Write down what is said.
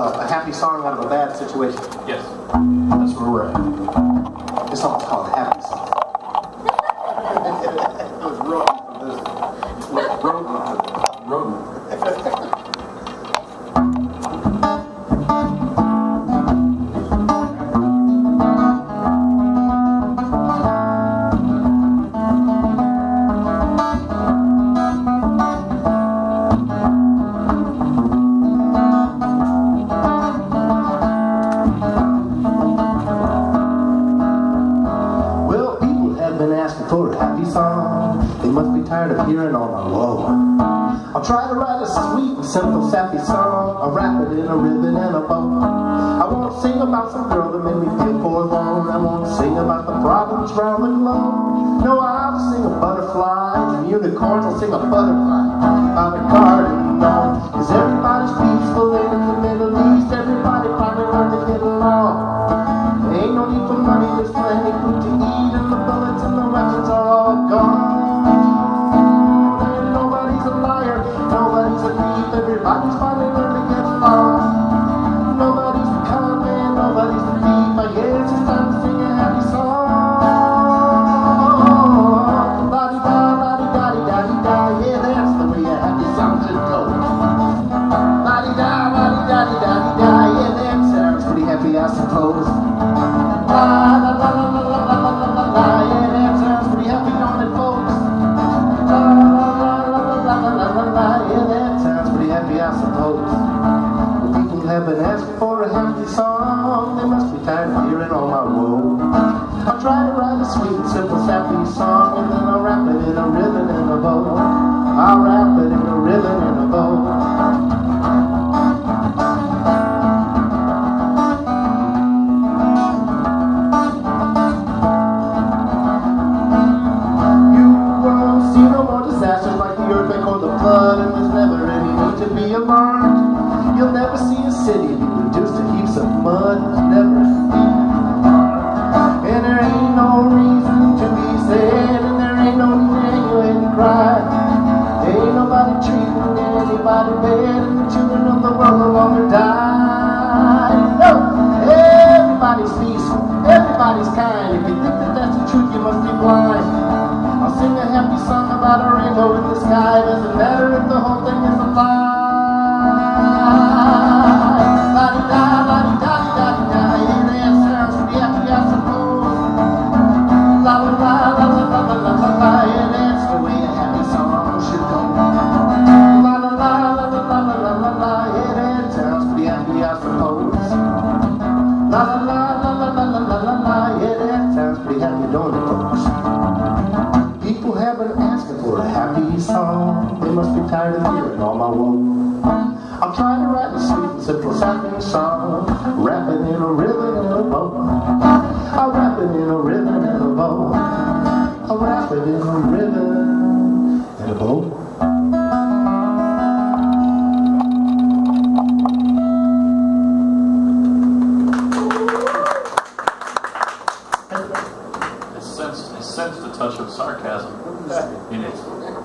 a happy song out of a bad situation. Yes, that's where we're at. This song's called Happy Song. It was rodent. Been asking for a happy song. They must be tired of hearing all my woe. I'll try to write a sweet simple, sappy song. I'll wrap it in a ribbon and a bow. I won't sing about some girl that made me feel forlorn. I won't sing about the problems round the globe. No, I'll sing of butterflies and unicorns. I'll sing a butterfly about a garden. Cause everybody's Everybody's finally learning to get along. Nobody's coming, nobody's to but it's just time to sing a happy song. Yeah, that's the way a happy should go. Yeah, that sounds pretty happy, I suppose. I'll try to write a sweet and simple sappy song, and then I'll wrap it in a ribbon and a bow. I'll wrap it in a ribbon and a bow. You won't see no more and the children of the world no longer die. Oh, no, everybody's peaceful, everybody's kind. If you think that that's the truth, you must be blind. I'll sing a happy song about a rainbow in the sky. Doesn't matter if the whole thing is a lie. La-di-da, la-di-da-di-da-di-da. La la la la la la la la. Yeah, that sounds pretty happy, don't it, folks? People have been asking for a happy song. They must be tired of hearing all my woe. I'm trying to write a sweet and simple song. It in a ribbon and a bow. Wrap it in a ribbon and a bow. Wrap it in a ribbon. I sensed, I touch of sarcasm in it.